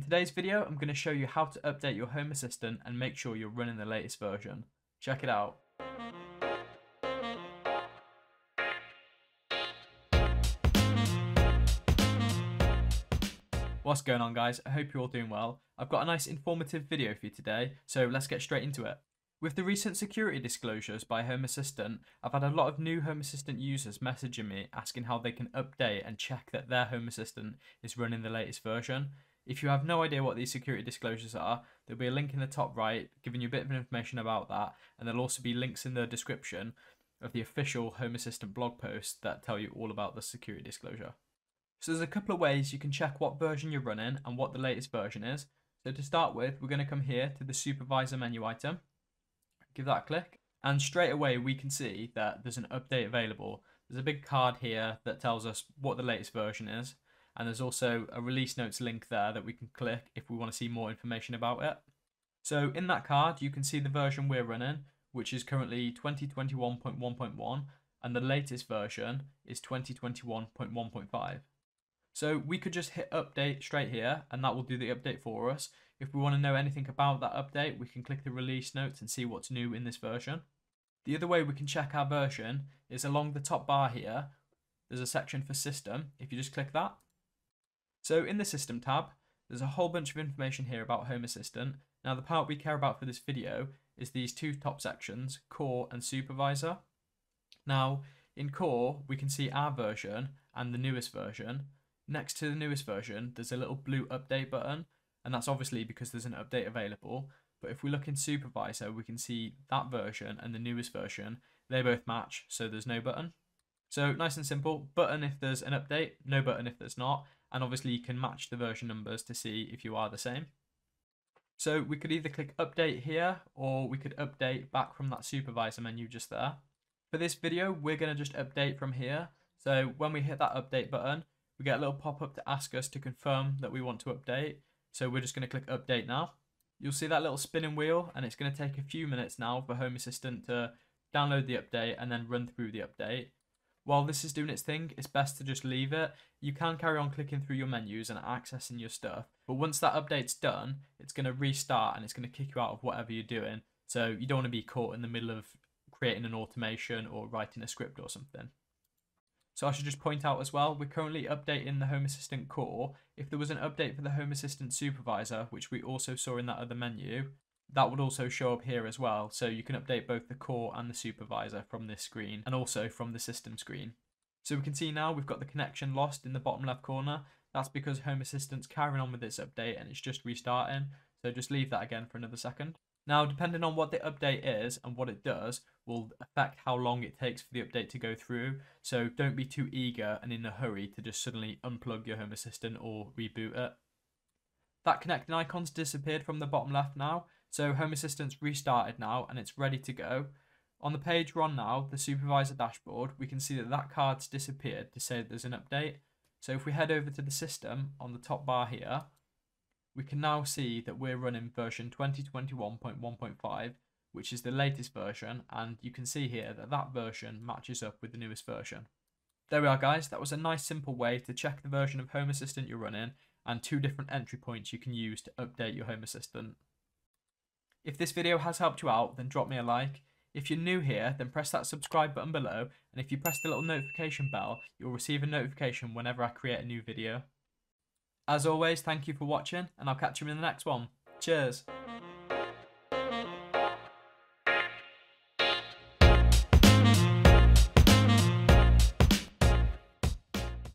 In today's video, I'm going to show you how to update your Home Assistant and make sure you're running the latest version. Check it out. What's going on guys? I hope you're all doing well. I've got a nice informative video for you today, so let's get straight into it. With the recent security disclosures by Home Assistant, I've had a lot of new Home Assistant users messaging me asking how they can update and check that their Home Assistant is running the latest version. If you have no idea what these security disclosures are, there'll be a link in the top right giving you a bit of information about that, and there'll also be links in the description of the official Home Assistant blog post that tell you all about the security disclosure. So there's a couple of ways you can check what version you're running and what the latest version is. So to start with, we're going to come here to the supervisor menu item give that a click, and straight away we can see that there's an update available. There's a big card here that tells us what the latest version is, and there's also a release notes link there that we can click if we want to see more information about it. So in that card, you can see the version we're running, which is currently 2021.1.1, and the latest version is 2021.1.5. So we could just hit update straight here and that will do the update for us. If we want to know anything about that update, we can click the release notes and see what's new in this version. The other way we can check our version is along the top bar here, there's a section for system. If you just click that. So in the system tab, there's a whole bunch of information here about Home Assistant. Now the part we care about for this video is these two top sections, core and supervisor. Now in core, we can see our version and the newest version. Next to the newest version, there's a little blue update button, and that's obviously because there's an update available. But if we look in Supervisor, we can see that version and the newest version, they both match, so there's no button. So nice and simple, button if there's an update, no button if there's not, and obviously you can match the version numbers to see if you are the same. So we could either click update here, or we could update back from that supervisor menu just there. For this video, we're going to just update from here. So when we hit that update button, we get a little pop-up to ask us to confirm that we want to update. So we're just going to click update now. You'll see that little spinning wheel and it's going to take a few minutes now for Home Assistant to download the update and then run through the update. While this is doing its thing, it's best to just leave it. You can carry on clicking through your menus and accessing your stuff, but once that update's done, it's going to restart and it's going to kick you out of whatever you're doing. So you don't want to be caught in the middle of creating an automation or writing a script or something. So I should just point out as well, we're currently updating the Home Assistant core. If there was an update for the Home Assistant Supervisor, which we also saw in that other menu, that would also show up here as well. So you can update both the core and the supervisor from this screen and also from the system screen. So we can see now we've got the connection lost in the bottom left corner. That's because Home Assistant's carrying on with its update and it's just restarting. So just leave that again for another second. Now, depending on what the update is and what it does, will affect how long it takes for the update to go through. So don't be too eager and in a hurry to just suddenly unplug your Home Assistant or reboot it. That connecting icon's disappeared from the bottom left now, so Home Assistant's restarted now and it's ready to go. On the page we're on now, the supervisor dashboard, we can see that that card's disappeared to say there's an update. So if we head over to the system on the top bar here, we can now see that we're running version 2021.1.5, which is the latest version, and you can see here that that version matches up with the newest version. There we are guys, that was a nice simple way to check the version of Home Assistant you're running, and two different entry points you can use to update your Home Assistant. If this video has helped you out, then drop me a like. If you're new here, then press that subscribe button below, and if you press the little notification bell, you'll receive a notification whenever I create a new video. As always, thank you for watching, and I'll catch you in the next one. Cheers!